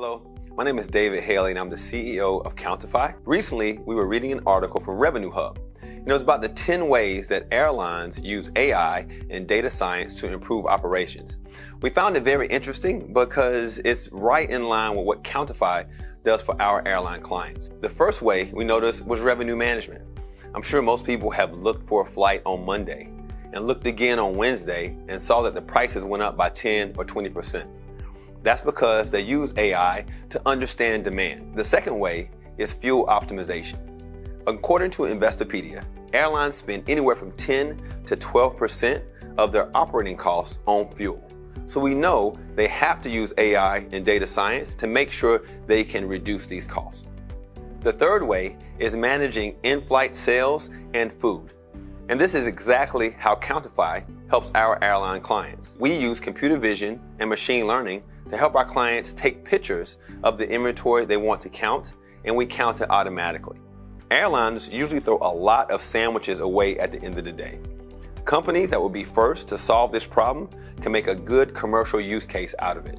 Hello, my name is David Haley and I'm the CEO of Countifi. Recently, we were reading an article from Revenue Hub. You know, it's about the 10 ways that airlines use AI and data science to improve operations. We found it very interesting because it's right in line with what Countifi does for our airline clients. The first way we noticed was revenue management. I'm sure most people have looked for a flight on Monday and looked again on Wednesday and saw that the prices went up by 10 or 20%. That's because they use AI to understand demand. The second way is fuel optimization. According to Investopedia, airlines spend anywhere from 10 to 12% of their operating costs on fuel. So we know they have to use AI and data science to make sure they can reduce these costs. The third way is managing in flight sales and food. And this is exactly how Countifi helps our airline clients. We use computer vision and machine learning to help our clients take pictures of the inventory they want to count, and we count it automatically. Airlines usually throw a lot of sandwiches away at the end of the day. Companies that will be first to solve this problem can make a good commercial use case out of it.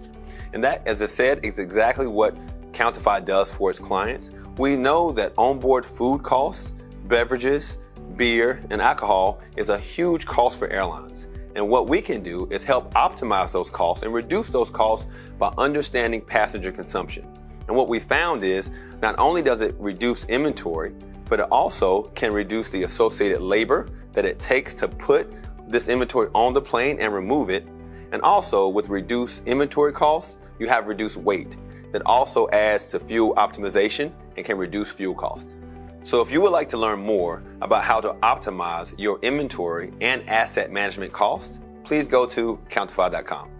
And that, as I said, is exactly what Countifi does for its clients. We know that onboard food costs, beverages, beer, and alcohol is a huge cost for airlines. And what we can do is help optimize those costs and reduce those costs by understanding passenger consumption. And what we found is not only does it reduce inventory, but it also can reduce the associated labor that it takes to put this inventory on the plane and remove it. And also with reduced inventory costs, you have reduced weight that also adds to fuel optimization and can reduce fuel costs. So if you would like to learn more about how to optimize your inventory and asset management costs, please go to countifi.com.